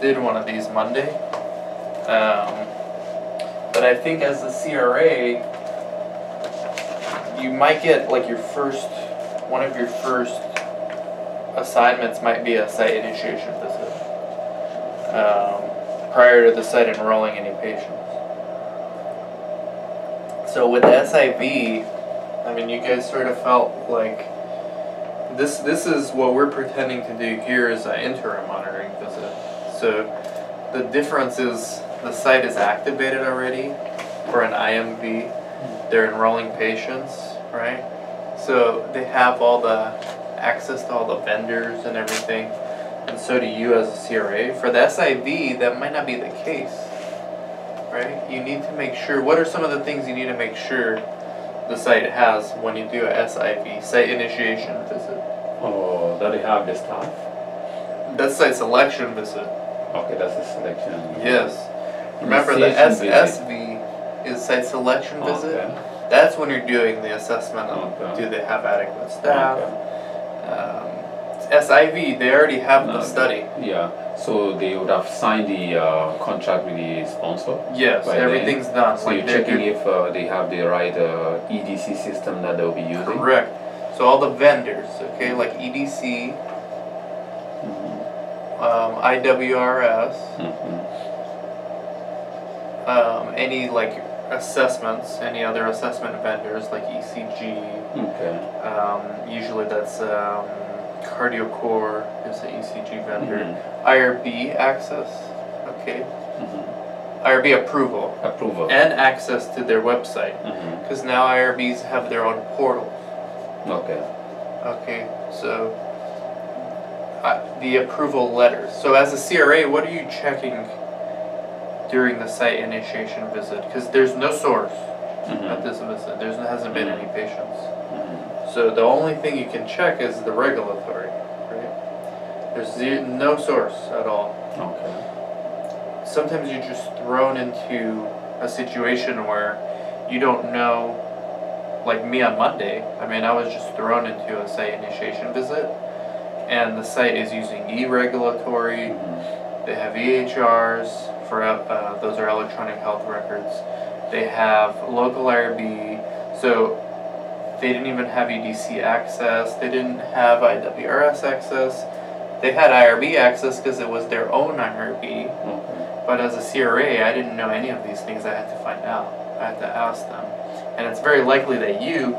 did one of these Monday. Um, but I think as the CRA, you might get like your first, one of your first assignments might be a site initiation visit um, prior to the site enrolling any patients. So with SIV, I mean, you guys sort of felt like this. This is what we're pretending to do here is an interim monitoring visit. So the difference is the site is activated already for an IMV. They're enrolling patients, right? So they have all the access to all the vendors and everything, and so do you as a CRA. For the SIV, that might not be the case, right? You need to make sure. What are some of the things you need to make sure the site has when you do a SIV, site initiation visit? Oh, that they have the staff? That's site selection visit. Okay, that's the selection. Yes. Remember the Initiation visit. SSV is site selection visit. Okay. That's when you're doing the assessment of Okay. do they have adequate staff. Okay. Um, SIV, they already have the study. Yeah, so they would have signed the uh, contract with the sponsor. Yes, By then, everything's done. So Like, you're checking if uh, they have the right uh, EDC system that they'll be using. Correct. So all the vendors, okay, like EDC, Mhm. Um, IWRS, Mhm. um, any like assessments, any other assessment vendors like ECG. Okay. Um, usually that's um, CardioCore is the ECG vendor. Mhm. IRB access, okay, Mhm. IRB approval Approval. and access to their website because now IRBs have their own portal. Okay. Okay, so the approval letters. So as a CRA, what are you checking during the site initiation visit? Because there's no source at Mhm. this visit. There hasn't been any patients. Mhm. So the only thing you can check is the regulatory, right? There's no source at all. Okay. Sometimes you're just thrown into a situation where you don't know. Like me on Monday, I mean, I was just thrown into a site initiation visit, and the site is using e-regulatory. They have EHRs for uh, those are electronic health records. They have local IRB, so they didn't even have EDC access. They didn't have IWRS access. They had IRB access because it was their own IRB. Okay. But as a CRA, I didn't know any of these things. I had to find out. I had to ask them. And it's very likely that you,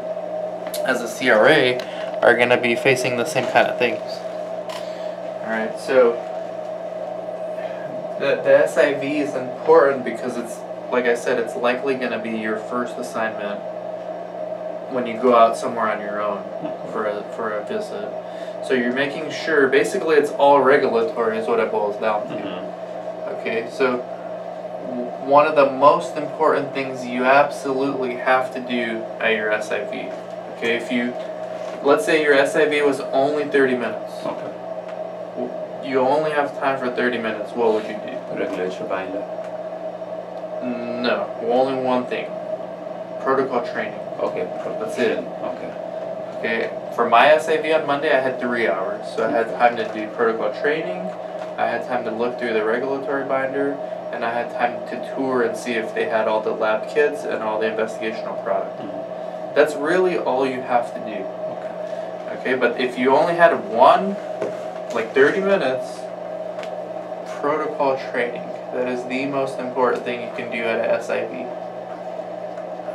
as a CRA, are going to be facing the same kind of things. Alright, so the, the SIV is important because it's, like I said, it's likely going to be your first assignment when you go out somewhere on your own for a, for a visit. So you're making sure, basically, it's all regulatory, is what it boils down to. Mhm. Okay, so one of the most important things you absolutely have to do at your SIV. Okay, if you, let's say your SIV was only 30 minutes, Okay. You only have time for 30 minutes, what would you do? Regulatory binder. No, only one thing protocol training. Okay. That's it. Okay. Okay, for my SAV on Monday, I had three hours, so I had time to do protocol training, I had time to look through the regulatory binder, and I had time to tour and see if they had all the lab kits and all the investigational product. Mhm. That's really all you have to do. Okay. Okay, but if you only had one, like 30 minutes, protocol training. That is the most important thing you can do at a SIV.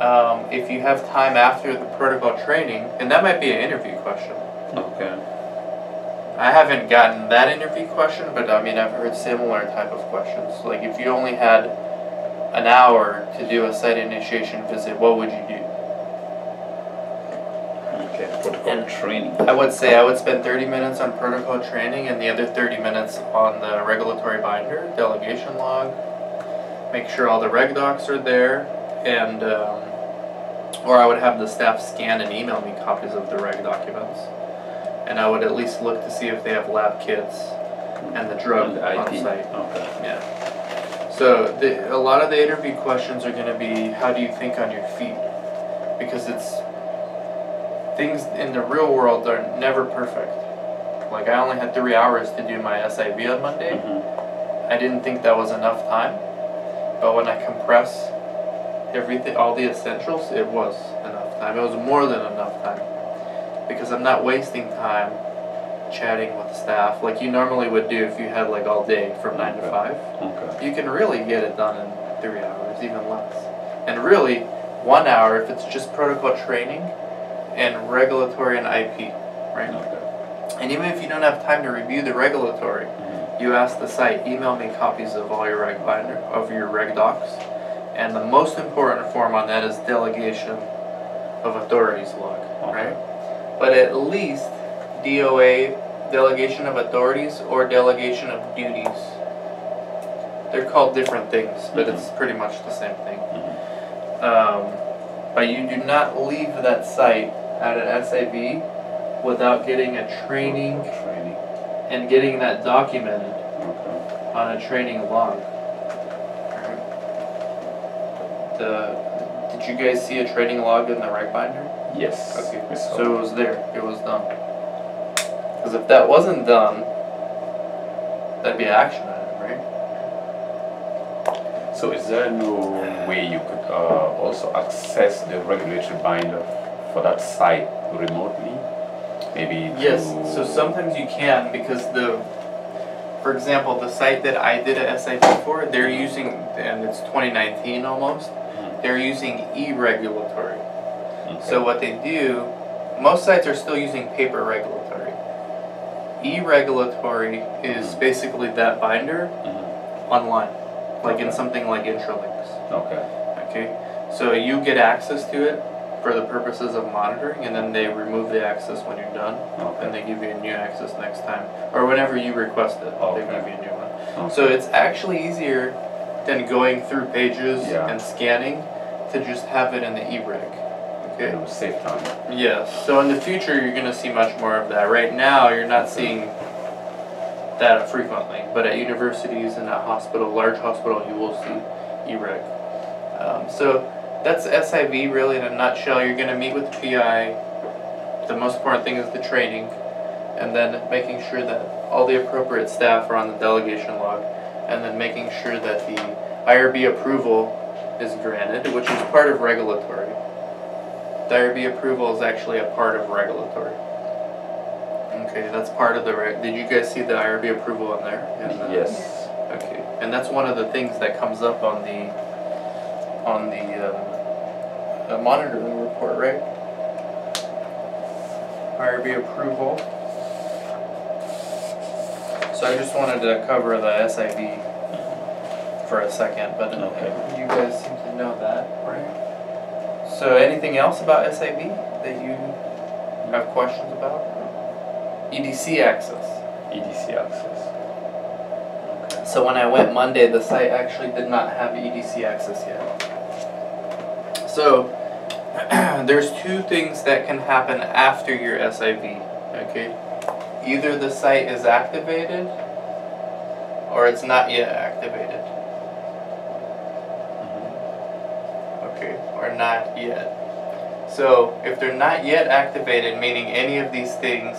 Um, if you have time after the protocol training, and that might be an interview question. Okay. I haven't gotten that interview question, but I mean, I've heard similar type of questions. Like, if you only had an hour to do a site initiation visit, what would you do? Okay. Protocol And- training. I would say I would spend 30 minutes on protocol training and the other 30 minutes on the regulatory binder, delegation log. Make sure all the reg docs are there, and um, or I would have the staff scan and email me copies of the reg documents, and I would at least look to see if they have lab kits and the drug And on IP. site. Okay. Yeah. So the, a lot of the interview questions are going to be how do you think on your feet? Because it's things in the real world are never perfect. Like I only had three hours to do my SIV on Monday. Mhm. I didn't think that was enough time, but when I compress everything, all the essentials, it was enough time. It was more than enough time because I'm not wasting time chatting with staff like you normally would do if you had like all day from nine to five. Okay. You can really get it done in three hours, even less. And really, one hour if it's just protocol training and regulatory and IP, right? Okay. And even if you don't have time to review the regulatory, Mhm. you ask the site, email me copies of all your reg binder, of your reg docs. And the most important form on that is delegation of authorities log, Okay. right? But at least DOA, delegation of authorities or delegation of duties. They're called different things, but it's pretty much the same thing. Mhm. Um, but you do not leave that site at an SAB without getting a training Training. and getting that documented Okay. on a training log. The did you guys see a training log in the right binder? Yes. Okay, so it was there. It was done. Because if that wasn't done, that'd be an action item, right? So is there no way you could uh, also access the regulatory binder for that site remotely? Maybe Yes. So sometimes you can because the, for example, the site that I did a SIP for, they're using, and it's 2019 almost. Mhm. They're using e-regulatory. Okay. So what they do, most sites are still using paper regulatory. E-regulatory is basically that binder Mhm. online, like in something like Intralinks. Okay. Okay, so you get access to it for the purposes of monitoring, and then they remove the access when you're done, and they give you a new access next time, or whenever you request it, Okay. they give you a new one. Okay. So it's actually easier than going through pages Yeah. and scanning to just have it in the e-reg. Okay. It will save time. Yes. So in the future, you're going to see much more of that. Right now, you're not seeing that frequently, but at universities and at hospital, large hospital, you will see e-reg. Um, so that's SIV really in a nutshell. You're going to meet with the PI. The most important thing is the training, and then making sure that all the appropriate staff are on the delegation log, and then making sure that the IRB approval is granted, which is part of regulatory. The IRB approval is actually a part of regulatory. Okay, that's part of the reg. Did you guys see the IRB approval in there? The- Yes. Okay, and that's one of the things that comes up on the on the um, uh, monitoring report, right? IRB approval. So I just wanted to cover the SIV for a second, but Okay. you guys seem to know that, right? So anything else about SIV that you have questions about? EDC access. EDC access. Okay. So when I went Monday, the site actually did not have EDC access yet. So there's two things that can happen after your SIV. Okay, either the site is activated or it's not yet activated. Mhm. Okay, or not yet. So if they're not yet activated, meaning any of these things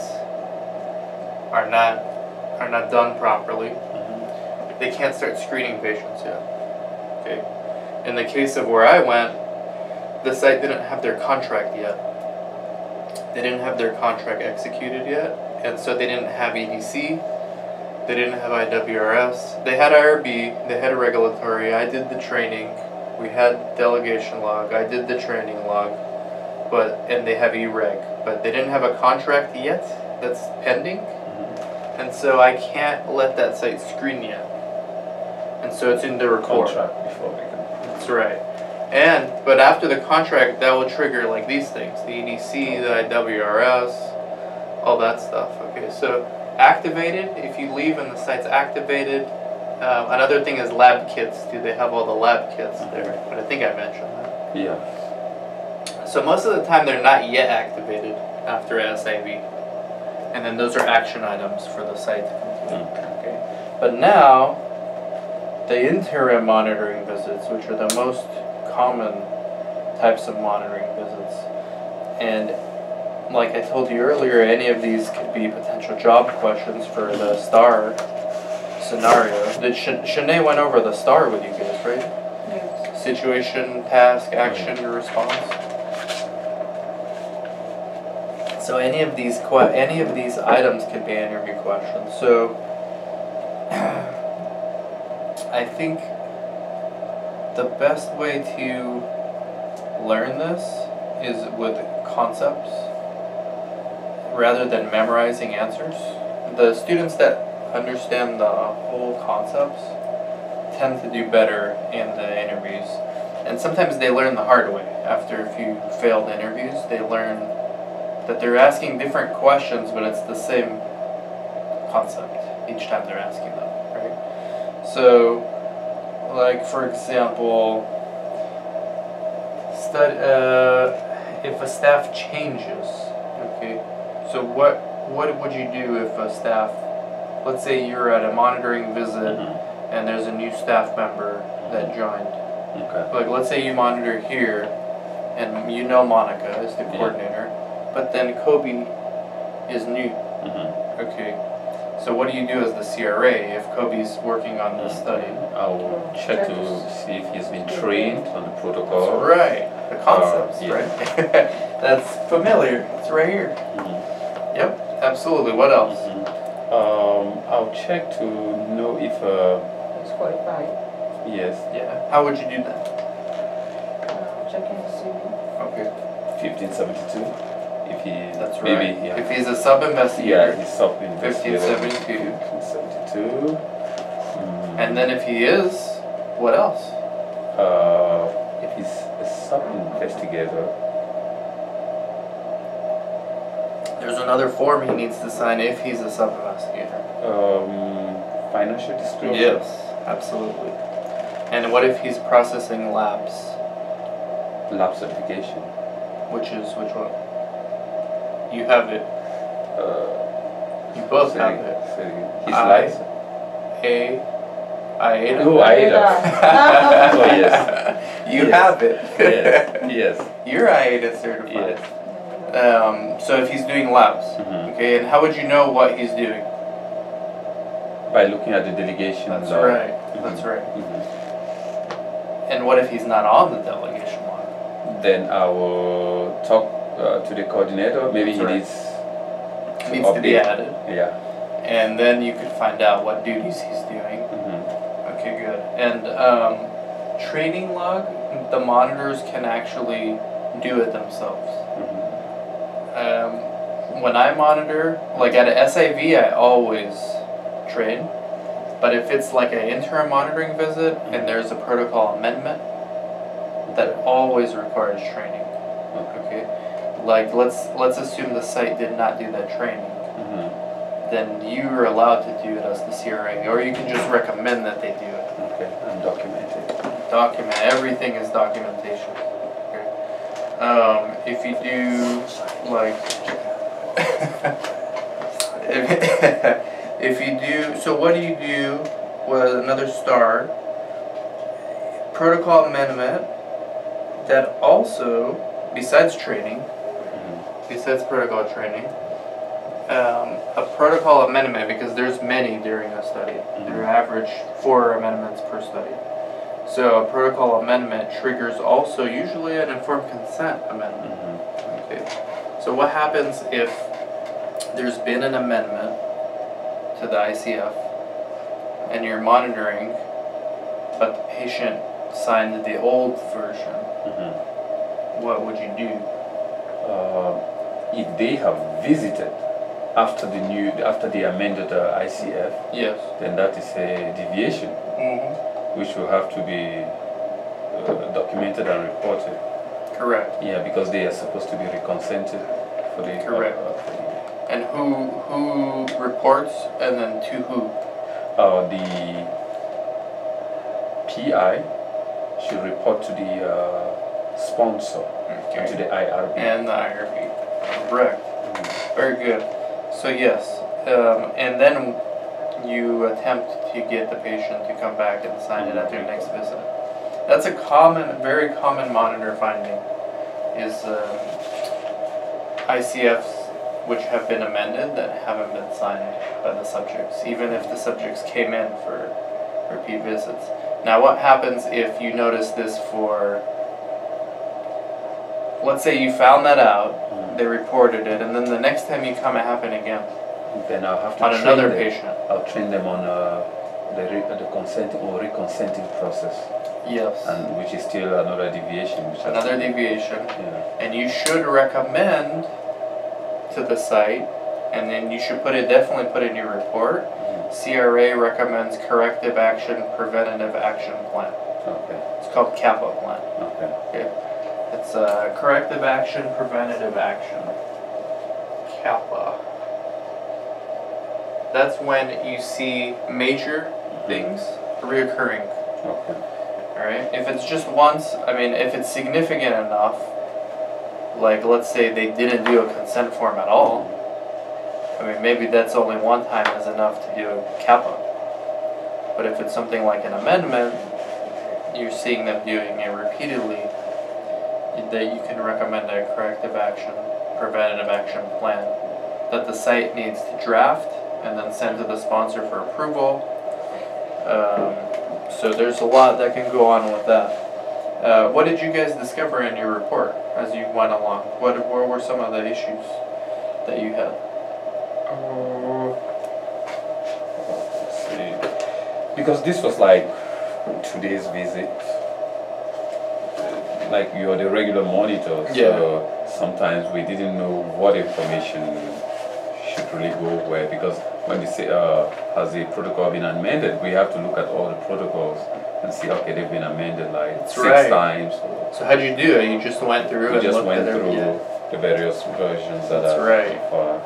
are not are not done properly, Mhm. they can't start screening patients yet. Okay. In the case of where I went, the site didn't have their contract yet. They didn't have their contract executed yet, and so they didn't have EDC. They didn't have IWRS. They had IRB. They had a regulatory. I did the training. We had delegation log. I did the training log, but and they have E-reg, but they didn't have a contract yet. That's pending. Mhm. And so I can't let that site screen yet. And so it's in the record. Contract before we can. That's right. And but after the contract, that will trigger like these things: the EDC, the IWRS, all that stuff. Okay, so activated. If you leave and the site's activated, um, another thing is lab kits. Do they have all the lab kits there? But I think I mentioned that. Yeah. So most of the time they're not yet activated after SIV. And then those are action items for the site to complete. Mm. Okay. But now the interim monitoring visits, which are the most common types of monitoring visits. And like I told you earlier, any of these could be potential job questions for the star scenario. Did Sh- Shanae went over the star with you guys, right? Yes. Situation, task, action, your response. So any of these que- any of these items could be interview questions. So I think the best way to learn this is with concepts rather than memorizing answers. The students that understand the whole concepts tend to do better in the interviews. And sometimes they learn the hard way. After a few failed interviews, they learn that they're asking different questions, but it's the same concept each time they're asking them, right? So, like for example, stud, uh, if a staff changes, okay, so what what would you do if a staff, let's say you're at a monitoring visit Mhm. and there's a new staff member that joined. Okay. Like, let's say you monitor here, and you know Monica is the Yeah. coordinator, but then Kobe is new. Mhm. Okay. So what do you do as the CRA if Kobe's working on this study? I'll check to see if he's been trained on the protocol. Right. The concepts, yeah. right? That's familiar. It's right here. Mhm. Yep. Absolutely. What else? Mhm. Um, I'll check to know if, uh, It's qualified. yes, Yeah. How would you do that? Uh, checking the CV. Okay. 1572. That's maybe, right. yeah. If he's a sub investigator, Yeah, he's sub investigator. 1572. 1572. Mm. and then if he is, what else? Uh, if he's a sub investigator, There's another form he needs to sign if he's a sub investigator. um, financial disclosure. Yes, absolutely. And what if he's processing labs? Lab certification. Which is which one? You have it. Uh, You both say- have it. say His I- license. A. IATA. Oh, IATA. Oh, yes. You Yes. have it. yes. Yes. You're IATA certified. Yes. Um, so if he's doing labs, Mhm. okay, and how would you know what he's doing? By looking at the delegation. That's law. right. Mhm. That's right. Mhm. And what if he's not on the delegation line? Then I will talk uh, to the coordinator. Maybe That's he right. needs. It needs to be update. added. Yeah. And then you could find out what duties he's doing. Mhm. Okay, good. And um, training log, the monitors can actually do it themselves. Mhm. Um, when I monitor, like at a SIV, I always train. But if it's like an interim monitoring visit and there's a protocol amendment, that always requires training. Okay. Like let's let's assume the site did not do that training. Mhm. Then you are allowed to do it as the CRA, or you can just recommend that they do it. Okay. And document it. Document everything is documentation. Okay. Um, if you do like if, if you do so what do you do with another star protocol amendment that also besides training. Besides protocol training um, a protocol amendment because there's many during a study there are average four amendments per study so a protocol amendment triggers also usually an informed consent amendment Mhm. Okay, so what happens if there's been an amendment to the ICF and you're monitoring, but the patient signed the old version? Mhm. What would you do? Uh, if they have visited after the new after the amended uh, ICF, Yes. then that is a deviation Mm-hmm. which will have to be uh, documented and reported. Correct. Yeah, because they are supposed to be reconsented for the. Correct. Uh, for the And who who reports and then to who? uh, the PI should report to the uh, sponsor and to the IRB. And the IRB. Correct. Very good. So yes, um, and then you attempt to get the patient to come back and sign it at their next visit. That's a common, very common monitor finding, is um, ICFs which have been amended that haven't been signed by the subjects, even if the subjects came in for repeat visits. Now, what happens if you notice this for, let's say you found that out, Mhm. they reported it, and then the next time you come, it happened again Then I'll have to on train another them. patient. I'll train them on uh, the, re- the consenting or reconsenting process, Yes. and which is still another deviation. Another deviation. Yeah. And you should recommend to the site, and then you should put it, definitely put in your report, Mhm. CRA recommends corrective action, preventative action plan. Okay. It's called CAPA plan. Okay. It's uh, corrective action, preventative action. CAPA. That's when you see major things reoccurring. Okay. Alright? If it's just once, I mean, if it's significant enough, like let's say they didn't do a consent form at all, I mean, maybe that's only one time is enough to do a CAPA. But if it's something like an amendment, you're seeing them doing it repeatedly, that you can recommend a corrective action, preventative action plan that the site needs to draft and then send to the sponsor for approval. Um, so there's a lot that can go on with that. Uh, what did you guys discover in your report as you went along? What, what were some of the issues that you had? Uh. Because this was like today's visit. Like you're the regular monitor, so sometimes we didn't know what information should really go where. Because when they say, uh, has the protocol been amended, we have to look at all the protocols and see, okay, they've been amended like That's six right. times. Or So how'd you do it? You just went through we just went through everything. the various versions that That's are right. so far.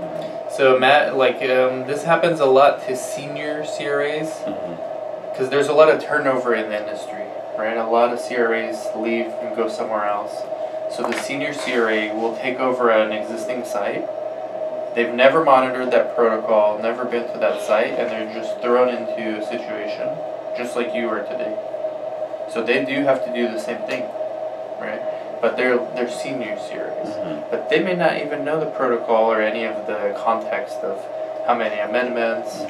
Mhm. So Matt, like um, this happens a lot to senior CRAs Mhm. Because there's a lot of turnover in the industry, right? A lot of CRAs leave and go somewhere else. So the senior CRA will take over an existing site. They've never monitored that protocol, never been to that site, and they're just thrown into a situation just like you are today. So they do have to do the same thing, right? But they're they're senior CRAs. Mhm. But they may not even know the protocol or any of the context of how many amendments.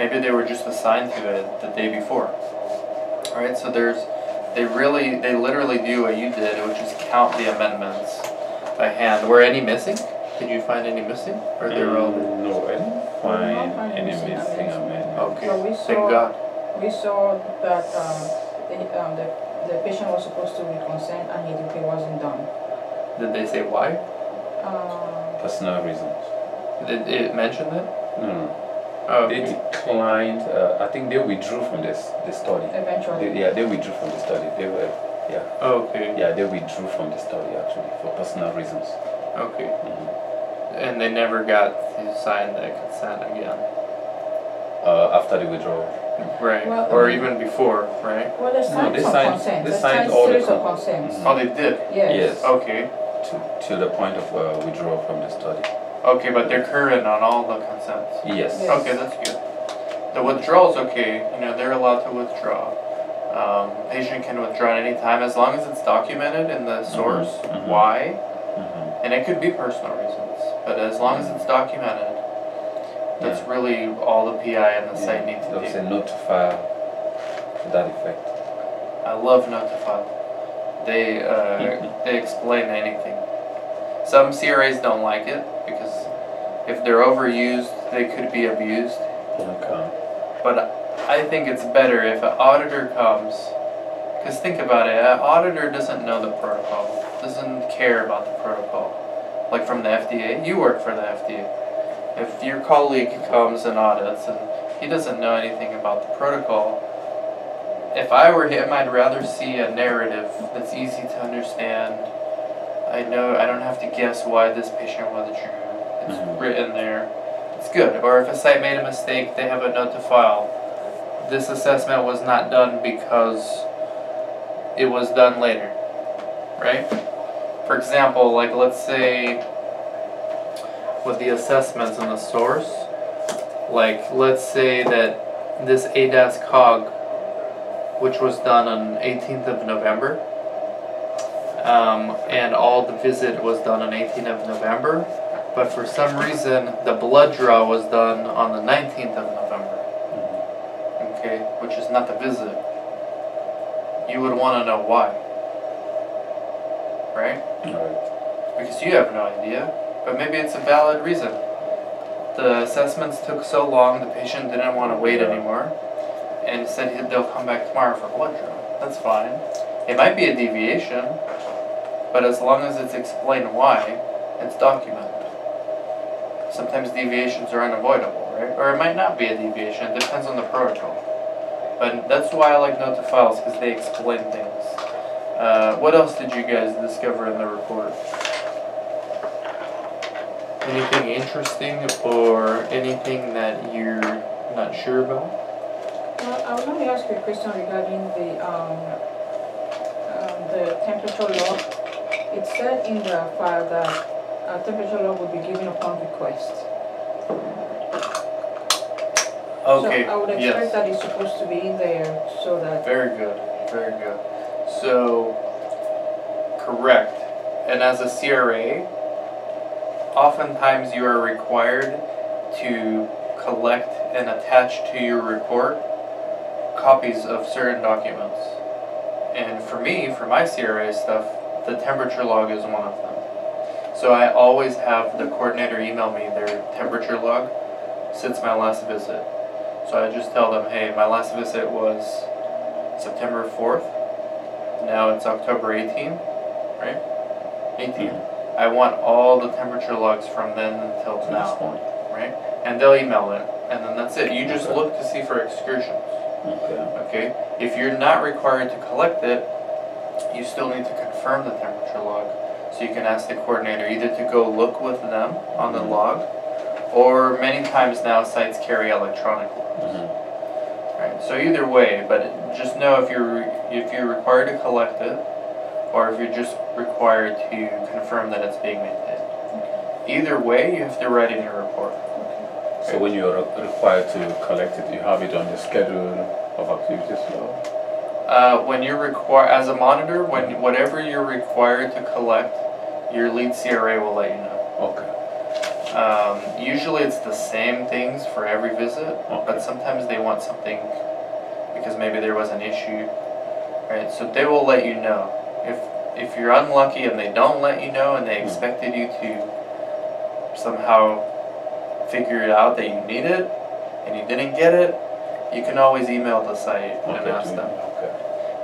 Maybe they were just assigned to it the day before. Alright, so there's, they really, they literally do what you did, which is count the amendments by hand. Were any missing? Did you find any missing? Or they were all Mm, No, I didn't not find find any missing missing amendments. Okay, So we thank saw- God. We saw that um, the, um, the, the patient was supposed to reconsent and he, it wasn't done. Did they say why? Uh, Personal reasons. Did it mention that? No, no. Oh, They okay. declined, uh, I think they withdrew from this, the study. eventually. They, yeah, they withdrew from the study. They were, yeah, okay, yeah, they withdrew from the study actually for personal reasons. okay. Mhm. And they never got to sign the consent again. Uh, after the withdrawal. Right, Well, or um, even before, right? Well, they signed they some signed- consent. they They signed signed all the series of con- consents. Mhm. Oh, they did? Yes. Yes. Okay, To, to the point of uh, withdrawal from the study. Okay, but they're current on all the consents. Yes. Yes. Okay, that's good. The withdrawal's okay, you know, they're allowed to withdraw. Um, patient can withdraw at any time as long as it's documented in the source mhm. why, Mhm. and it could be personal reasons, but as long as it's documented, that's really all the PI and the site need There was to a do. note to file to that effect. I love Notify. They uh, they explain anything. Some CRAs don't like it because if they're overused, they could be abused. Okay. But I think it's better if an auditor comes, because think about it, an auditor doesn't know the protocol, doesn't care about the protocol. Like from the FDA, you work for the FDA. If your colleague comes and audits and he doesn't know anything about the protocol, if I were him, I'd rather see a narrative that's easy to understand. I know I don't have to guess why this patient was withdrew. It's Mhm. written there. It's good. Or if a site made a mistake, they have a note to file. This assessment was not done because it was done later. Right? For example, like let's say with the assessments in the source, like let's say that this ADAS cog, which was done on 18th of November, um, and all the visit was done on 18th of November, but for some reason the blood draw was done on the 19th of November. Okay, which is not the visit. You would want to know why. Right? Right. Because you have no idea, but maybe it's a valid reason. The assessments took so long, the patient didn't want to wait anymore, and said they'll come back tomorrow for blood draw. That's fine. It might be a deviation, but as long as it's explained why, it's documented. Sometimes deviations are unavoidable, right? Or it might not be a deviation, it depends on the protocol. But that's why I like note files, because they explain things. Uh, what else did you guys discover in the report? Anything interesting or anything that you're not sure about? Well, I would to ask you a question regarding the, um, the temperature log. It said in the file that a temperature log will be given upon request. Okay, So I would expect yes, that it's supposed to be in there so that, very good, very good. So, correct. And as a CRA, oftentimes you are required to collect and attach to your report copies of certain documents. And for me, for my CRA stuff, the temperature log is one of them. So I always have the coordinator email me their temperature log since my last visit. So I just tell them, hey, my last visit was September 4th. Now it's October 18, right? 18. Mm-hmm. I want all the temperature logs from then until To this now, point. right? And they'll email it, and then that's it. You just look to see for excursions. Okay. Okay, if you're not required to collect it, you still need to confirm the temperature log. So you can ask the coordinator either to go look with them on the Mhm. log, or many times now sites carry electronic logs. Mhm. Right. So either way, but just know if you're if you're required to collect it, or if you're just required to confirm that it's being maintained. Either way, you have to write in your report. So when you're required to collect it, you have it on the schedule of activities log? Uh, when you're required, as a monitor, when whatever you're required to collect, your lead CRA will let you know. Okay. Um, usually it's the same things for every visit, Okay. but sometimes they want something because maybe there was an issue, right? So they will let you know. If if you're unlucky and they don't let you know and they Hmm. expected you to somehow figure it out that you need it and you didn't get it, you can always email the site and ask them. Okay.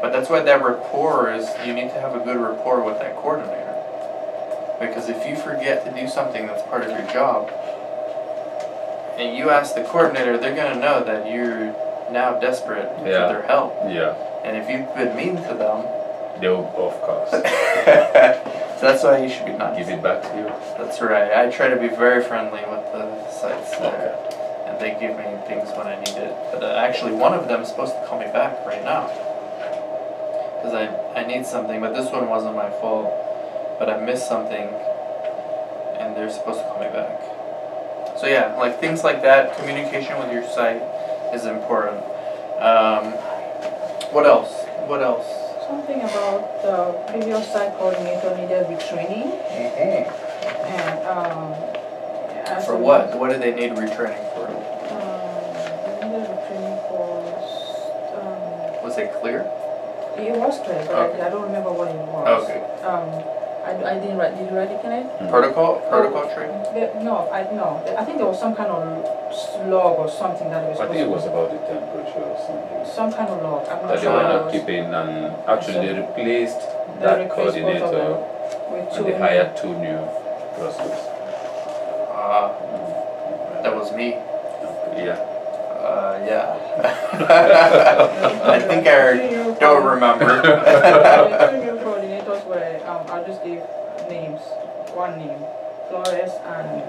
But that's why that rapport is, you need to have a good rapport with that coordinator. Because if you forget to do something that's part of your job, and you ask the coordinator, they're gonna know that you're now desperate for Yeah. their help. Yeah. And if you've been mean to them, They will, of course, so that's why you should be nice. give it back to you. That's right. I try to be very friendly with the sites there. Okay. And they give me things when I need it. But uh, actually, one of them is supposed to call me back right now. Because I, I need something, but this one wasn't my fault. But I missed something, and they're supposed to call me back. So, yeah, like things like that, communication with your site is important. Um, what else? What else? Something about the previous site coordinator needed retraining and, um. as For we- what? What do they need retraining for? Um, they needed retraining for, um, Was it clear? it was clear, but Okay. I, I don't remember what it was. Okay. Um, I, I didn't write, did you write it, Kenneth? Mm. Protocol? Protocol training? There- No, I, no, I think there was some kind of log or something that was I think it was about the temperature or something. some kind of log, I'm not That they sure were what it not keeping, and actually they replaced They that replaced coordinator with two and they new- hired two new persons. Ah, Mm. that was me. Yeah. Uh, yeah. I think I don't remember. The two new coordinators were, I'll just give names, one name, Flores and,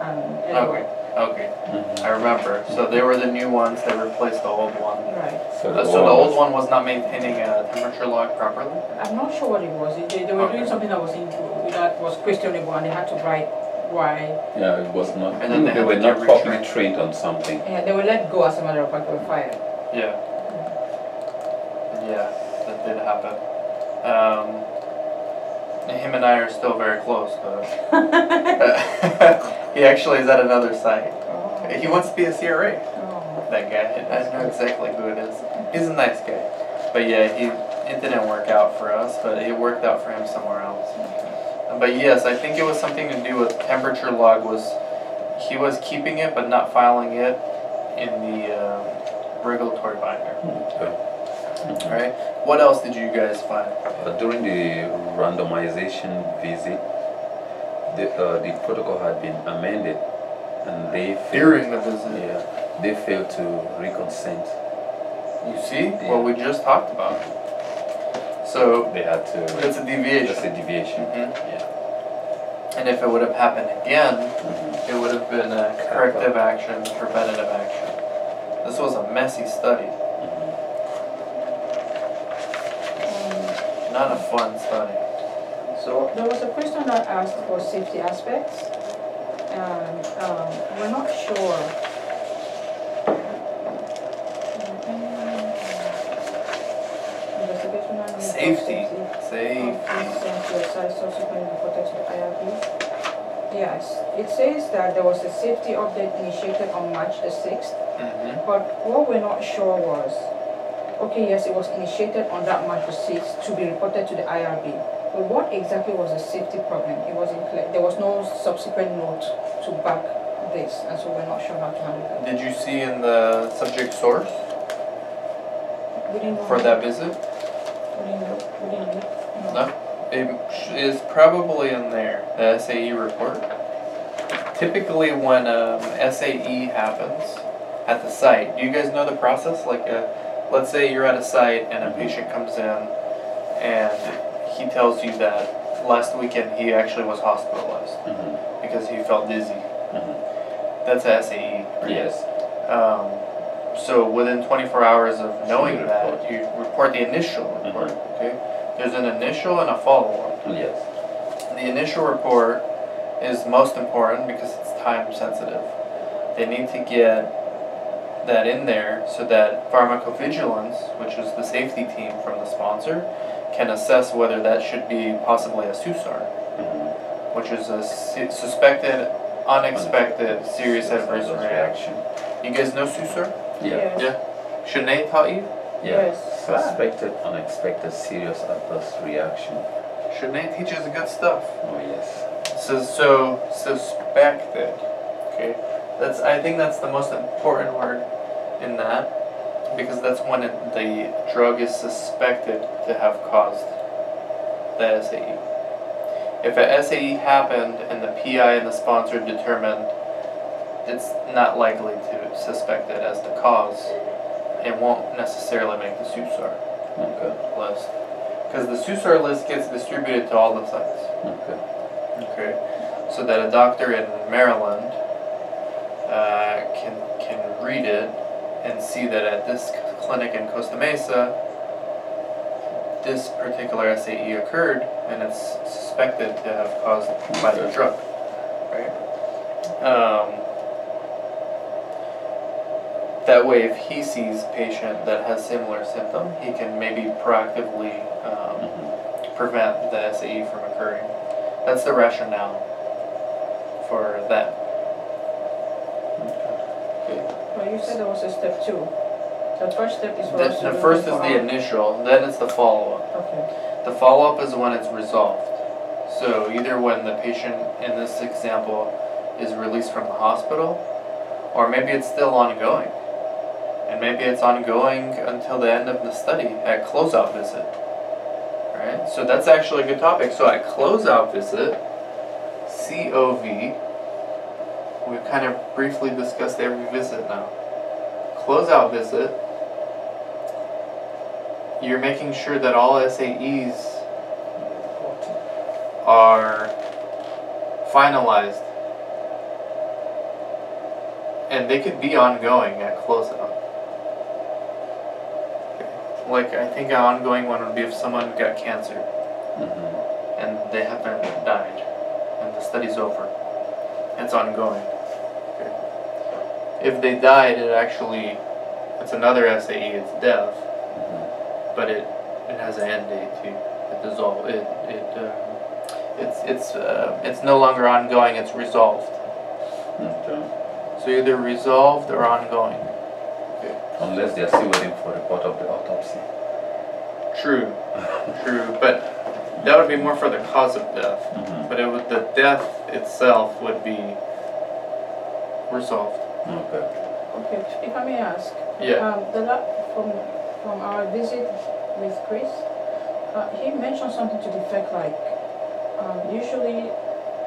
and Okay, Edward. okay. Mhm. I remember. So they were the new ones that replaced the old one. Right, So Uh, the so the old one was not maintaining a temperature log properly? I'm not sure what it was, they, they were doing something that was in, that was questionable and they had to write why, Yeah, it was not, And then they they were not properly trained on something. and they were let go as a matter of fact, they were fired. Yeah. Yeah, that did happen. Um, him and I are still very close, though. he actually is at another site. Oh. He wants to be a CRA. Oh. That guy. I don't know exactly who it is. He's a nice guy. But yeah, he it didn't work out for us, but it worked out for him somewhere else. But yes, I think it was something to do with temperature log was he was keeping it but not filing it in the um, regulatory binder. Okay. Mhm. Right? What else did you guys find? Uh, during the randomization visit, the, uh, the protocol had been amended and they failed, During the visit. yeah, they failed to reconsent. You see Yeah. what we just talked about. So They had to, it's a deviation. that's a deviation. Mhm. Yeah. And if it would have happened again, Mhm. it would have been a corrective action, preventative action. This was a messy study, Mhm. Um, not a fun study. So there was a question that asked for safety aspects, and um, we're not sure. Investigation and report Safety. Safety. sent to the site subsequently reported to the IRB. Yes, it says that there was a safety update initiated on March the sixth, Mm-hmm. but what we're not sure was, okay, yes, it was initiated on that March the sixth to be reported to the IRB. But what exactly was the safety problem? It wasn't clear. There was no subsequent note to back this, and so we're not sure how to handle that. Did you see in the subject source We didn't know. for that visit? We didn't know. We didn't know. No. It sh- probably in there, the SAE report. Typically, when um, SAE happens at the site, do you guys know the process? Like, uh, let's say you're at a site and a patient comes in and he tells you that last weekend he actually was hospitalized Mhm. because he felt dizzy. Mhm. That's a SAE. right? Yes. Um, so within 24 hours of knowing You that, report. you report the initial report. Mhm. Okay. There's an initial and a follow-up. Yes. The initial report is most important because it's time sensitive. They need to get that in there so that pharmacovigilance, which is the safety team from the sponsor, can assess whether that should be possibly a SUSAR, Mhm. which is a su- suspected, unexpected, serious adverse Adverse reaction. You guys know SUSAR? Yeah. Yes. Yeah. Sinead taught you? Yeah. Yes. Suspected unexpected serious adverse reaction. Sinead teaches good stuff. Oh yes. So, so suspected. Okay, that's. I think that's the most important word in that, because that's when it, the drug is suspected to have caused the SAE. If a SAE happened and the PI and the sponsor determined it's not likely to suspect it as the cause, it won't necessarily make the SUSAR Okay. list. Because the SUSAR list gets distributed to all the sites. Okay. Okay, so that a doctor in Maryland uh, can can read it and see that at this clinic in Costa Mesa, this particular SAE occurred, and it's suspected to have caused by the drug, right? Um, that way, if he sees patient that has similar symptom, he can maybe proactively um, Mhm. prevent the SAE from occurring. That's the rationale for that. Okay. Well, you said there was a step two. The first step is for The, the first is the initial, then it's the follow-up. Okay. The follow-up is when it's resolved. So either when the patient, in this example, is released from the hospital, or maybe it's still ongoing. And maybe it's ongoing until the end of the study at closeout visit. Right? So that's actually a good topic. So at closeout visit, COV, we've kind of briefly discussed every visit now. Closeout visit, you're making sure that all SAEs are finalized. And they could be ongoing at closeout. Like, I think an ongoing one would be if someone got cancer Mhm. and they haven't died and the study's over. It's ongoing. Okay. If they died, it actually, it's another SAE, it's death, Mhm. but it, it has an end date too. It dissolve, it, it um, It's it's uh, it's no longer ongoing. It's resolved. Okay. So either resolved or ongoing. Unless they are still waiting for the report of the autopsy. True, true, but that would be more for the cause of death. Mhm. But it would the death itself would be resolved. Okay. Okay, if I may ask, Yeah. um, the la- from from our visit with Chris, uh, he mentioned something to the effect like um, usually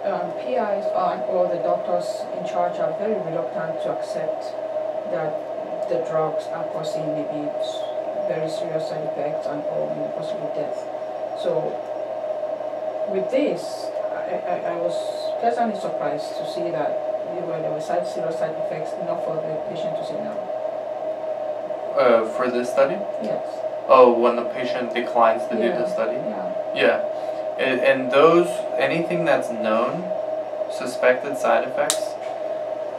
um, PIs are, or the doctors in charge are very reluctant to accept that the drugs are causing maybe very serious side effects and or possibly death. So with this, I, I, I was pleasantly surprised to see that were, there were side, serious side effects enough for the patient to say no. Uh, for this study. Yes. Oh, when the patient declines to do the study. Yeah. Yeah, and, and those anything that's known, suspected side effects,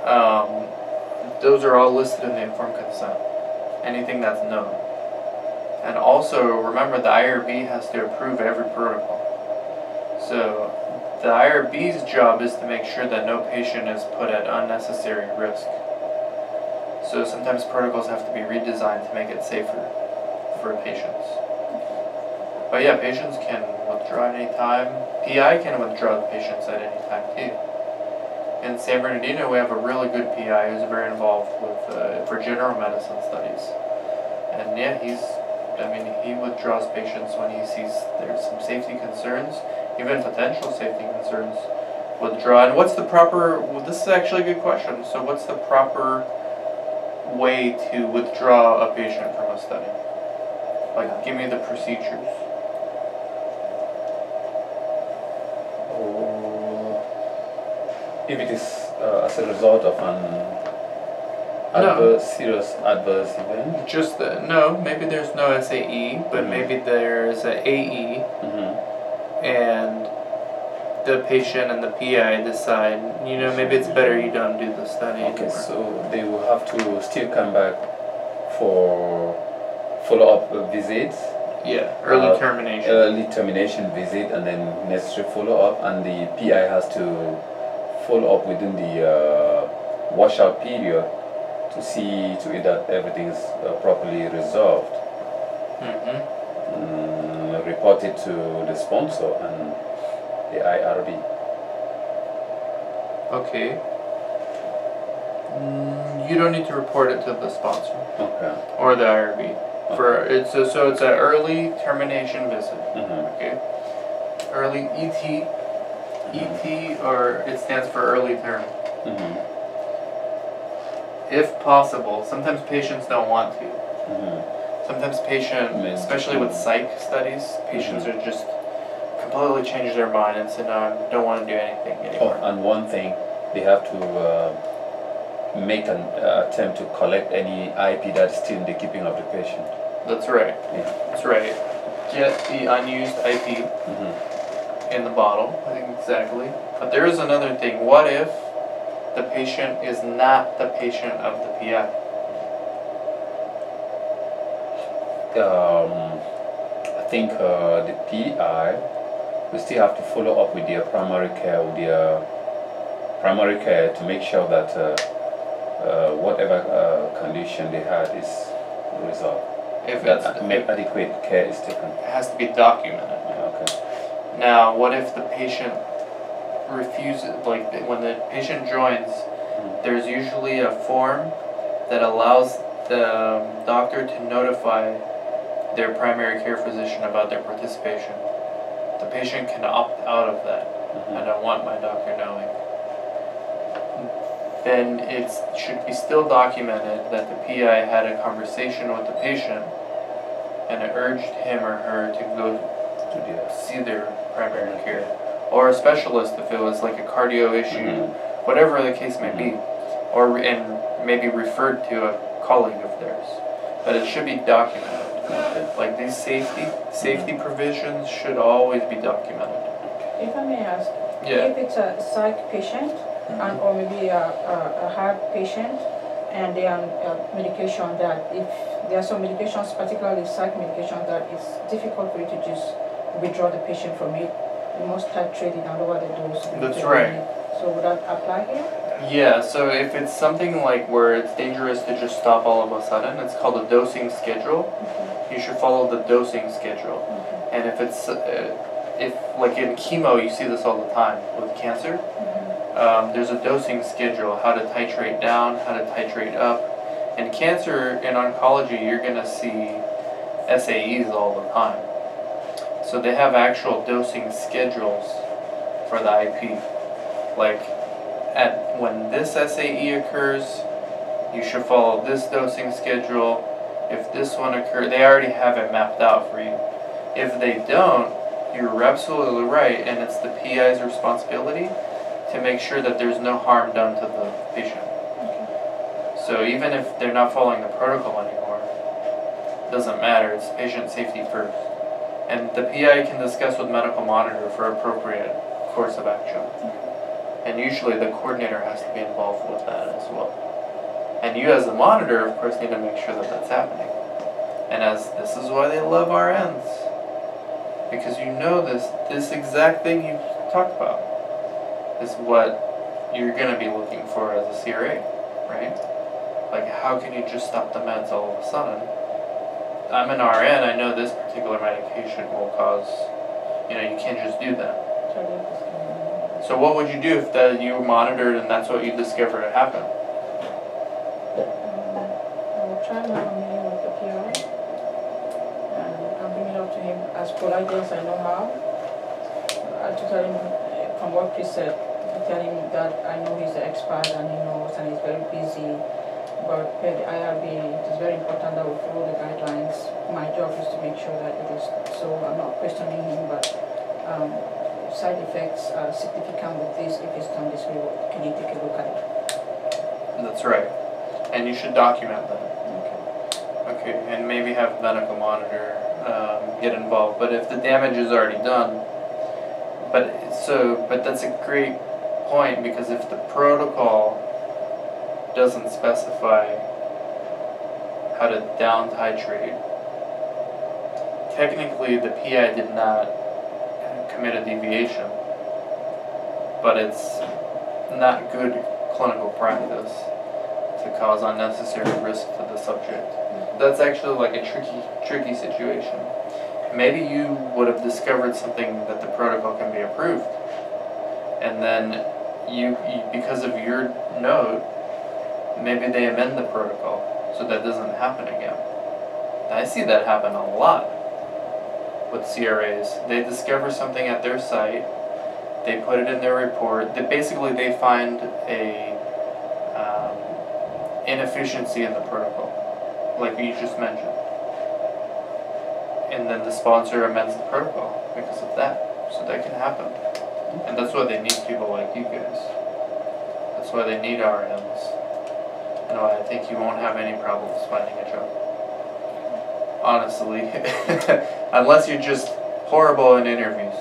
um, those are all listed in the informed consent. Anything that's known, and also remember the IRB has to approve every protocol. So the IRB's job is to make sure that no patient is put at unnecessary risk. So sometimes protocols have to be redesigned to make it safer for patients. But yeah, patients can withdraw at any time. PI can withdraw the patients at any time too. In San Bernardino, we have a really good PI who's very involved with uh, for general medicine studies. And yeah, he's, I mean, he withdraws patients when he sees there's some safety concerns, even potential safety concerns. Withdraw. And what's the proper? Well, this is actually a good question. So, what's the proper way to withdraw a patient from a study? Like, give me the procedures. Oh, if it is uh, as a result of an No. adverse, serious adverse event. Just the, no, maybe there's no SAE, but Mhm. maybe there's a AE, Mm-hmm. And the patient and the PI decide, you know, maybe it's better you don't do the study Okay, anymore. so they will have to still come back for follow-up visits, yeah, early uh, termination. early termination visit, and then necessary follow-up, and the PI has to follow up within the uh, washout period to see to it that everything is uh, properly resolved. hmm Mm, report it to the sponsor and the IRB. Okay. Mm, you don't need to report it to the sponsor Okay. or the IRB. For it's a, so it's an early termination visit. Mm-hmm. Okay. Early ET, ET, or it stands for early term. Mm-hmm. If possible, sometimes patients don't want to. Sometimes patient, especially with psych studies, patients are just completely change their mind and say, no, I don't want to do anything Oh, anymore. and one thing, they have to uh, make an uh, attempt to collect any IP that is still in the keeping of the patient. That's right. Yeah. That's right. Get the unused IP Mm-hmm. in the bottle. I think exactly. But there is another thing. What if the patient is not the patient of the PI? Um, I think uh, the PI, we still have to follow up with their primary care, with their primary care to make sure that uh, uh, whatever uh, condition they had is resolved. If That it's, ad- it adequate care is taken. It has to be documented. Okay. Now, what if the patient refuses, like when the patient joins, there's usually a form that allows the doctor to notify their primary care physician about their participation. The patient can opt out of that. Mhm. I want my doctor knowing. Then it should be still documented that the PI had a conversation with the patient and it urged him or her to go To see their primary care or a specialist if it was like a cardio issue, Mhm. whatever the case may be, or and maybe referred to a colleague of theirs. But it should be documented. Okay. Like these safety safety provisions should always be documented. If I may ask, Yeah. if it's a psych patient and or maybe a, a, a heart patient and they are on uh, medication that if there are some medications, particularly psych medication, that it's difficult for you to just withdraw the patient from it you must titrate it and lower the dose. That's right. you So would that apply here? Yeah, so if it's something like where it's dangerous to just stop all of a sudden, it's called a dosing schedule. Okay, You should follow the dosing schedule. okay. And if it's, uh, if like in chemo, you see this all the time with cancer. Mhm. Um, there's a dosing schedule, how to titrate down, how to titrate up. In cancer, in oncology, you're gonna see SAEs all the time. So they have actual dosing schedules for the IP. Like, at when this SAE occurs, you should follow this dosing schedule. If this one occurs, they already have it mapped out for you. If they don't, you're absolutely right, and it's the PI's responsibility to make sure that there's no harm done to the patient. So even if they're not following the protocol anymore, it doesn't matter, it's patient safety first. And the PI can discuss with medical monitor for appropriate course of action. And usually the coordinator has to be involved with that as well. And you as the monitor, of course, need to make sure that that's happening. And as this is why they love RNs. Because you know this, this exact thing you talked about is what you're gonna be looking for as a CRA, right? Like, how can you just stop the meds all of a sudden? I'm an RN, I know this particular medication will cause, you know, you can't just do that. So what would you do if that you monitored and that's what you discovered happened? I will try have meeting with the PI. And I'll bring it up to him as polite as I know how. I to tell him, from what Chris said, tell him that I know he's an expert and he knows and he's very busy. But the IRB, it is very important that we follow the guidelines. My job is to make sure that it is, so I'm not questioning him, but, um, side effects are significant with this, if it's done this way, can you take a look at it? That's right. And you should document that. Okay. Okay, and maybe have medical monitor um, get involved. But if the damage is already done, but so, but that's a great point because if the protocol doesn't specify how to down titrate, technically the PI did not commit a deviation, but it's not good clinical practice to cause unnecessary risk to the subject. That's actually like a tricky, tricky situation. Maybe you would have discovered something that the protocol can be approved, and then you, you because of your note, maybe they amend the protocol so that doesn't happen again. I see that happen a lot with CRAs. They discover something at their site, they put it in their report. That basically they find a um, inefficiency in the protocol, like you just mentioned, and then the sponsor amends the protocol because of that. So that can happen, and that's why they need people like you guys. That's why they need and why I think you won't have any problems finding a job. Honestly, unless you're just horrible in interviews.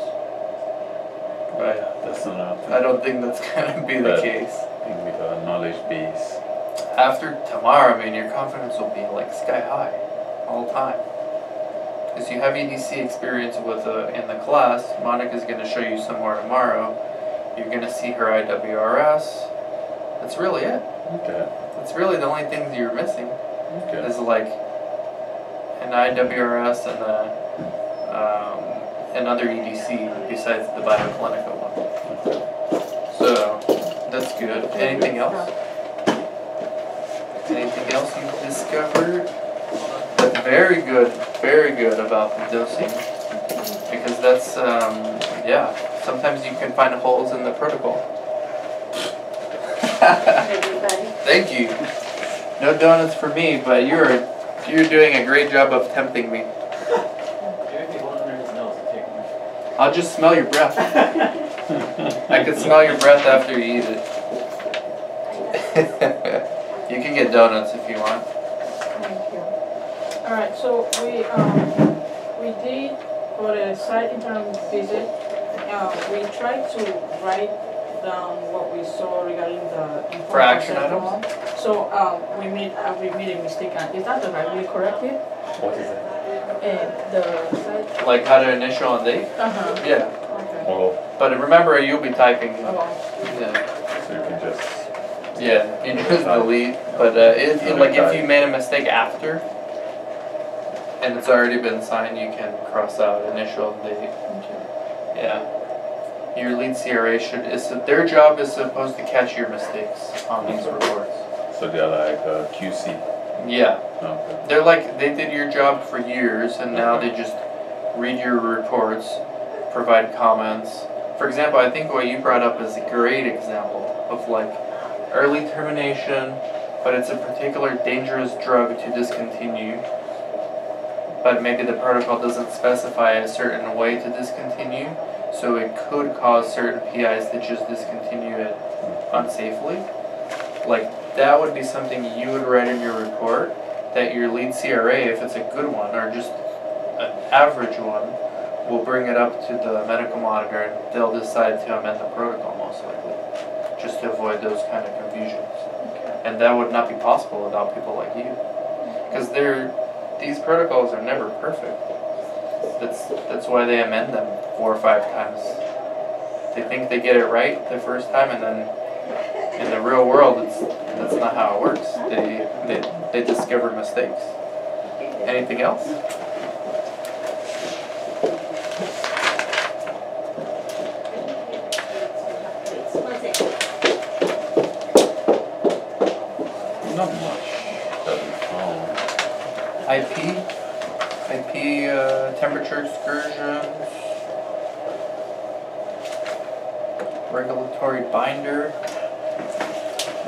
But Yeah, that's another I don't think that's gonna be the But- case. thing with our knowledge base. After tomorrow, I mean, your confidence will be like sky high all the time. Because you have EDC experience with uh, in the class. Monica's gonna show you some more tomorrow. You're gonna see her IWRS. That's really it. Okay, That's really the only things you're missing. okay. Is like an IWRS and a um, another EDC besides the bioclinica one. So that's good. Anything else? Anything else you've discovered? That's very good, very good about the dosing. Because that's, um, yeah, sometimes you can find holes in the protocol. Thank you. No donuts for me, but you're, you're doing a great job of tempting me. I'll just smell your breath. I can smell your breath after you eat it. you can get donuts if you want. Thank you. All right, so we, um, we did, for the site interim visit, uh, we tried to write down what we saw regarding the. informed For action items? So, um, we made, uh, we made a mistake, and is that the right way corrected? What is that? And the site, Like how to initial and date? uh-huh, Yeah. okay. Or, But remember, you'll be typing. Oh, Yeah. so you can just, Yeah, you just delete, but uh, if, if- like if you made a mistake after, and it's already been signed, you can cross out initial date. okay. Yeah. Your lead CRA should, is, that their job is supposed to catch your mistakes on these reports. so they're like uh, QC. Yeah, Okay. they're like, they did your job for years and now they just read your reports, provide comments. For example, I think what you brought up is a great example of like early termination, but it's a particular dangerous drug to discontinue. But maybe the protocol doesn't specify a certain way to discontinue, so it could cause certain PIs to just discontinue it unsafely. Like that would be something you would write in your report that your lead CRA, if it's a good one or just an average one, will bring it up to the medical monitor and they'll decide to amend the protocol most likely, just to avoid those kind of confusions. Okay. And that would not be possible without people like you, because they're these protocols are never perfect. That's that's why they amend them four or five times. They think they get it right the first time, and then in the real world, it's that's not how it works. They they they discover mistakes. Anything else? Not much that we found. IP, IP excursions, regulatory binder.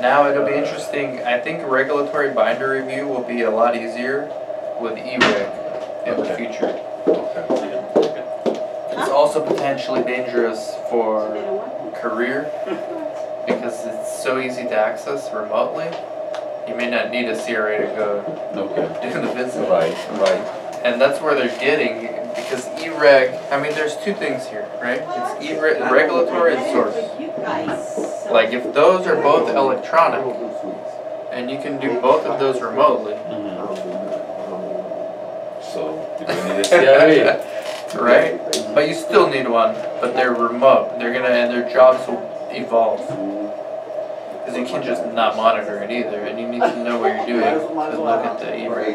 Now it'll be interesting. I think regulatory binder review will be a lot easier with EREG in the future. Okay. It's also potentially dangerous for career because it's so easy to access remotely. You may not need a CRA to go Okay. do the visit. Right, right. And that's where they're getting because E-reg. I mean, there's two things here, right? It's E-reg, regulatory and source. Like if those are both electronic, and you can do both of those remotely. So you don't need a CRA. right? But you still need one. But they're remote. They're gonna and their jobs will evolve. Because you can't just not monitor it either, and you need to know what you're doing to look at the E-reg.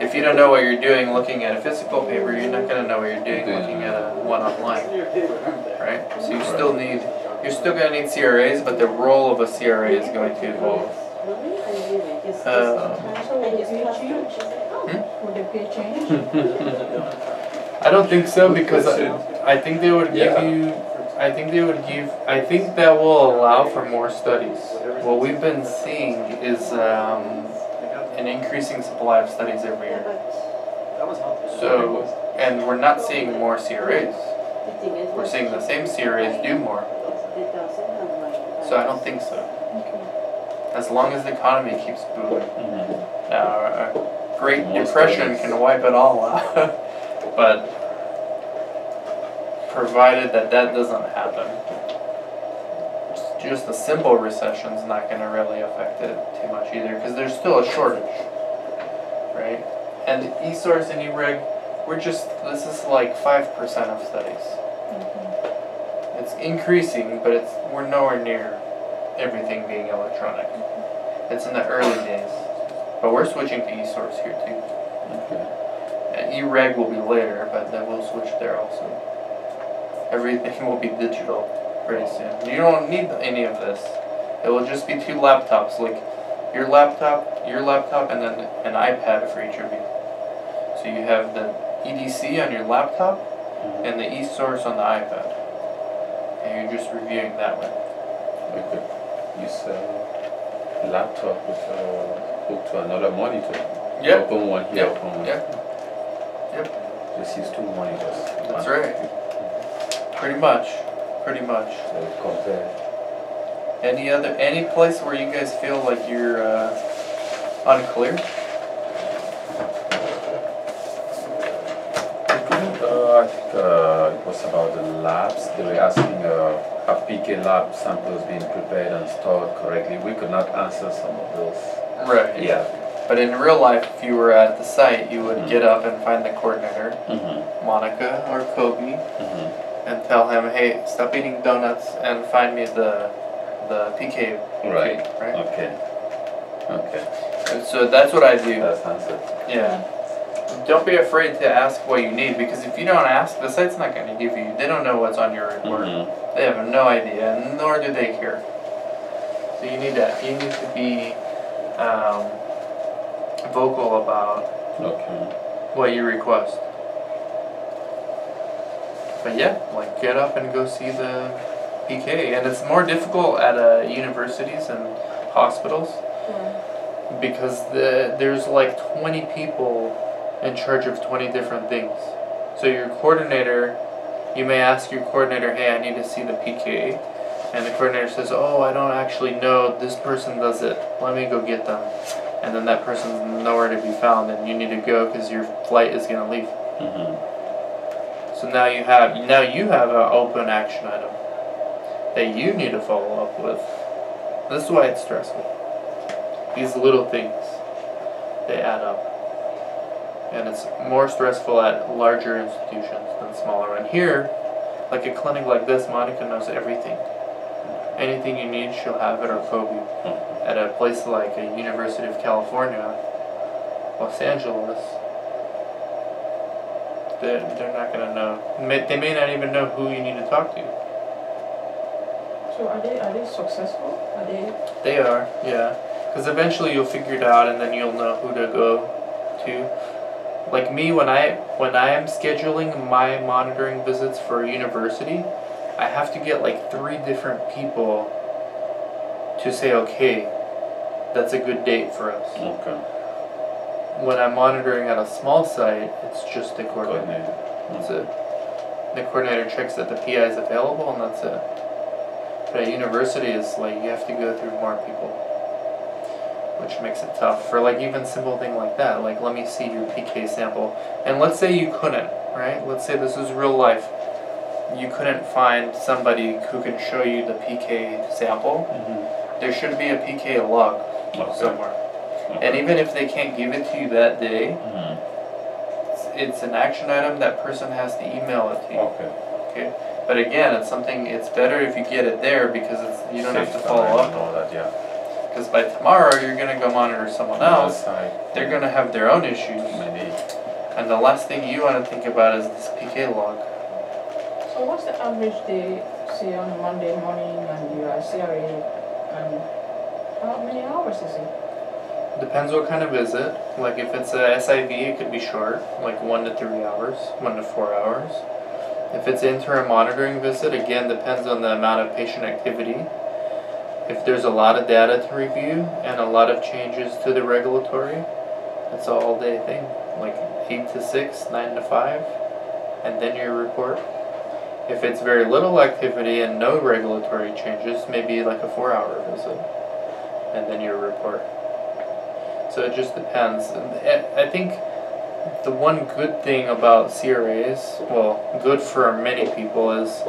If you don't know what you're doing looking at a physical paper, you're not gonna know what you're doing looking at a one online, right? So you still need, you're still gonna need CRAs, but the role of a CRA is going to evolve. Uh, So will the? Hmm? Will the pay change? I don't think so because I, I think they would give Yeah. you, I think they would give, I think that will allow for more studies. What we've been seeing is um, an increasing supply of studies every year. So, and we're not seeing more CRAs. We're seeing the same CRAs do more. So I don't think so. As long as the economy keeps booming. Mhm. Now, a Great Depression can wipe it all out, but provided that that doesn't happen, just a simple recession is not going to really affect it too much either, because there's still a shortage, right? And eSource and eReg, we're just this is like five percent of studies. Mhm. It's increasing, but it's we're nowhere near everything being electronic. It's in the early days, but we're switching to eSource here too. Okay. And eReg will be later, but then we'll switch there also. Everything will be digital pretty soon. You don't need any of this. It will just be two laptops, like your laptop, your laptop, and then an iPad for each of you. So you have the EDC on your laptop Mhm. and the eSource on the iPad, and you're just reviewing that way. Okay. Use a laptop with a hook to another monitor. Yep. Open one here, Yep. open one. Yep. Just use two monitors. That's right. Pretty much. Pretty much. So compare. Any other any place where you guys feel like you're uh, unclear? Uh, I think uh, it was about the labs. They were asking uh, have PK lab samples been prepared and stored correctly. We could not answer some of those. Right. Yeah. But in real life, if you were at the site, you would Mhm. get up and find the coordinator, Mm-hmm. Monica or Kobe, Mm-hmm. And tell him, hey, stop eating donuts and find me the the PK. Right. Right. Okay. Okay. And so that's what I do. That's answered. Yeah. Don't be afraid to ask what you need because if you don't ask, the site's not going to give you. They don't know what's on your report. Mhm. They have no idea, nor do they care. So you need to you need to be um, vocal about Okay. what you request. But yeah, like get up and go see the PK, and it's more difficult at uh, universities and hospitals Yeah. because the there's like twenty people in charge of twenty different things. So your coordinator, you may ask your coordinator, "Hey, I need to see the PK," and the coordinator says, "Oh, I don't actually know. This person does it. Let me go get them." And then that person's nowhere to be found, and you need to go because your flight is gonna leave. Mhm. So now you have now you have an open action item that you need to follow up with. This is why it's stressful. These little things they add up. And it's more stressful at larger institutions than smaller. And here, like a clinic like this, Monica knows everything. Anything you need, she'll have it or Kobe. Mhm. At a place like a University of California, Los Angeles, they're, they're not gonna know. May, they may not even know who you need to talk to. So are they, are they successful? Are they, They are, yeah. Because eventually you'll figure it out, and then you'll know who to go to. Like me, when I when I am scheduling my monitoring visits for university, I have to get like three different people to say okay, that's a good date for us. Okay. When I'm monitoring at a small site, it's just the coordinator. Coordinator. That's it. The coordinator checks that the PI is available, and that's it. But at university, it's like you have to go through more people, which makes it tough for like even simple thing like that. Like, let me see your PK sample, and let's say you couldn't, right? Let's say this is real life. You couldn't find somebody who can show you the PK sample. Mhm. There should be a PK log Okay. somewhere. And even if they can't give it to you that day, Mhm. it's, it's an action item that person has to email it to you. Okay. Okay, but again, it's something. It's better if you get it there because it's you don't have to follow up. and all that, yeah. Because by tomorrow you're gonna go monitor someone else. Outside. They're gonna have their own issues, Maybe. and the last thing you want to think about is this PK log. so what's the average day, say on Monday morning and you are CRA and how many hours is it? Depends what kind of visit. Like if it's a SIV, it could be short, like one to three hours, one to four hours. If it's interim monitoring visit, again depends on the amount of patient activity. If there's a lot of data to review and a lot of changes to the regulatory, it's an all day thing, like eight to six, nine to five, and then your report. If it's very little activity and no regulatory changes, maybe like a four hour visit, and then your report. So it just depends. I think the one good thing about CRAs, well, good for many people, is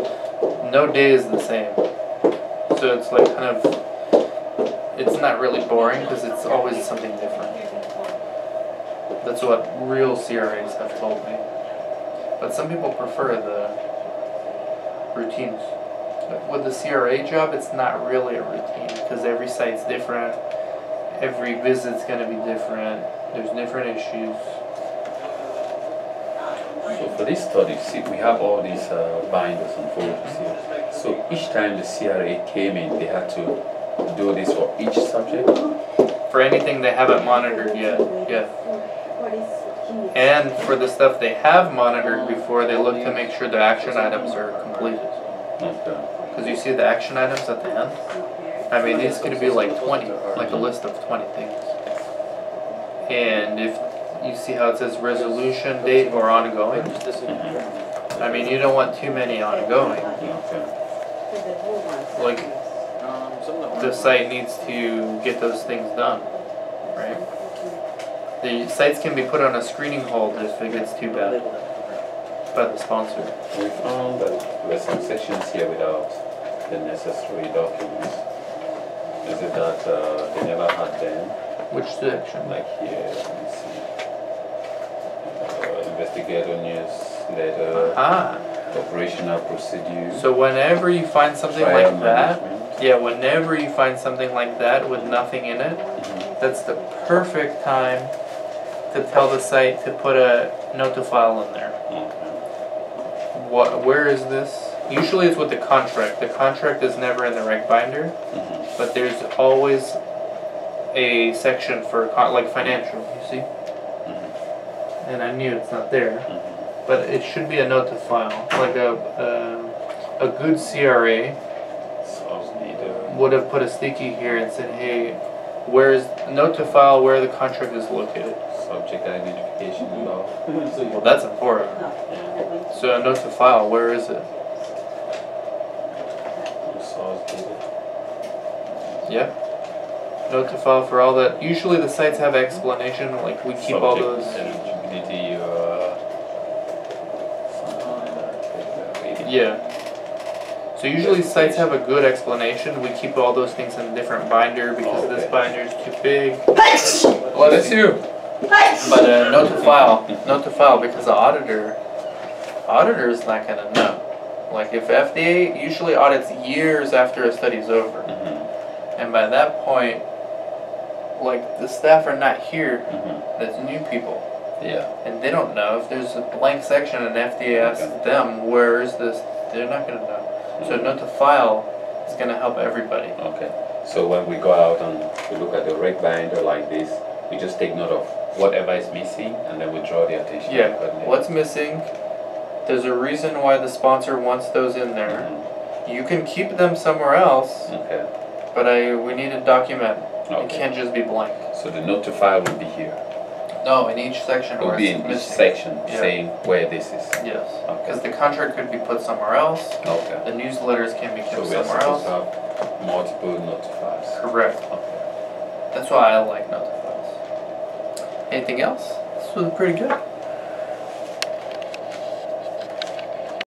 no day is the same. So it's like kind of, it's not really boring because it's always something different. That's what real CRAs have told me. But some people prefer the routines. But with the CRA job, it's not really a routine because every site's different every visit's gonna be different. There's different issues. So for this study, see, we have all these uh, binders and folders here. So each time the CRA came in, they had to do this for each subject. For anything they haven't monitored yet, yeah. And for the stuff they have monitored before, they look to make sure the action items are completed. Okay. Because you see the action items at the end? I mean, these could be like 20, like a list of 20 things. And if you see how it says resolution date or ongoing. I mean, you don't want too many ongoing. Like, the site needs to get those things done, right? The sites can be put on a screening hold if it gets too bad by the sponsor. We found that there were some sections here without the necessary documents. Is it that uh, they never had them? Which section? Like here, let me see. Uh, investigator news letter. Ah, Operational procedure. So whenever you find something trial like that, yeah, whenever you find something like that with nothing in it, Mhm. that's the perfect time to tell the site to put a note to file in there. Okay. What, where is this? Usually it's with the contract. The contract is never in the reg binder, Mhm. but there's always a section for con- like financial. You see, Mhm. and I knew it's not there, Mhm. but it should be a note to file, like a a, a good CRA Source would have put a sticky here and said, hey, where is note to file where the contract is located. Subject identification law. Well, that's important. So a note to file, where is it? Source data. Yeah. Note to file for all that. Usually the sites have explanation, like we keep all those. Eligibility, uh, something like. Yeah. So usually sites have a good explanation. We keep all those things in a different binder because this binder is too big. Bless you. But uh, note to file, note to file because the auditor, auditor is not gonna know. Like if FDA usually audits years after a study's over, Mhm. And by that point, like the staff are not here. Mhm. That's new people, Yeah. and they don't know if there's a blank section and FDA asks Okay. them where is this, they're not gonna know. So note to file is gonna help everybody. Okay. So when we go out and we look at the reg binder like this, we just take note of whatever is missing and then we draw the attention. Yeah. What's missing? There's a reason why the sponsor wants those in there. Mhm. You can keep them somewhere else, Okay. But I we need to document. It Okay. can't just be blank. So the file will be here. No, in each section It will where be it's in each missing. section Yeah. saying where this is. Yes, Okay. because the contract could be put somewhere else. Okay. The newsletters can be So kept we are somewhere supposed else. to have multiple notifiers. Correct. Okay. That's why I like notifies. Anything else? This was pretty good.